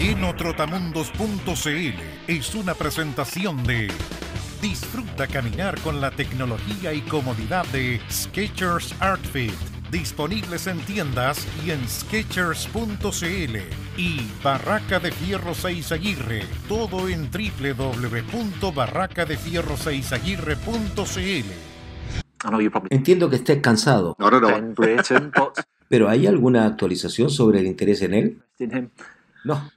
Quenotrotamundos.cl es una presentación de Disfruta caminar con la tecnología y comodidad de Skechers Artfit, disponibles en tiendas y en skechers.cl y Barraca de Fierro 6 Aguirre, todo en www.barracadefierro6aguirre.cl. Entiendo que estés cansado, pero ¿hay alguna actualización sobre el interés en él? No.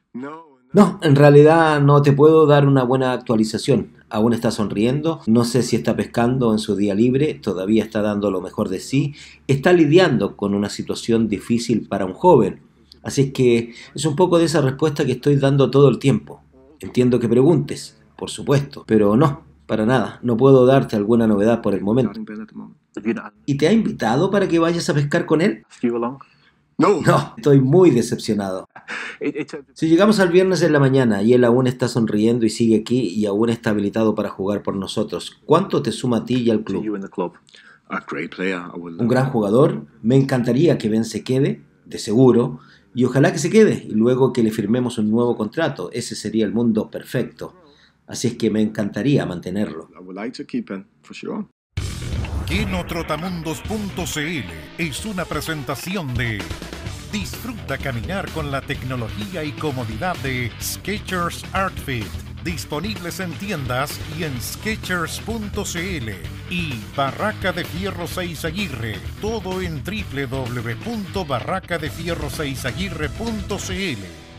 No, en realidad no te puedo dar una buena actualización. Aún está sonriendo, no sé si está pescando en su día libre, todavía está dando lo mejor de sí, está lidiando con una situación difícil para un joven. Así es que es un poco de esa respuesta que estoy dando todo el tiempo. Entiendo que preguntes, por supuesto, pero no, para nada, no puedo darte alguna novedad por el momento. ¿Y te ha invitado para que vayas a pescar con él? No. No, estoy muy decepcionado. Si llegamos al viernes en la mañana y él aún está sonriendo y sigue aquí y aún está habilitado para jugar por nosotros, ¿cuánto te suma a ti y al club? Un gran jugador, me encantaría que Ben se quede, de seguro, y ojalá que se quede y luego que le firmemos un nuevo contrato, ese sería el mundo perfecto. Así es que me encantaría mantenerlo. Quenotrotamundos.cl es una presentación de Disfruta caminar con la tecnología y comodidad de Skechers Artfit, disponibles en tiendas y en skechers.cl y Barraca de Fierro 6 Aguirre, todo en www.barracadefierro6aguirre.cl.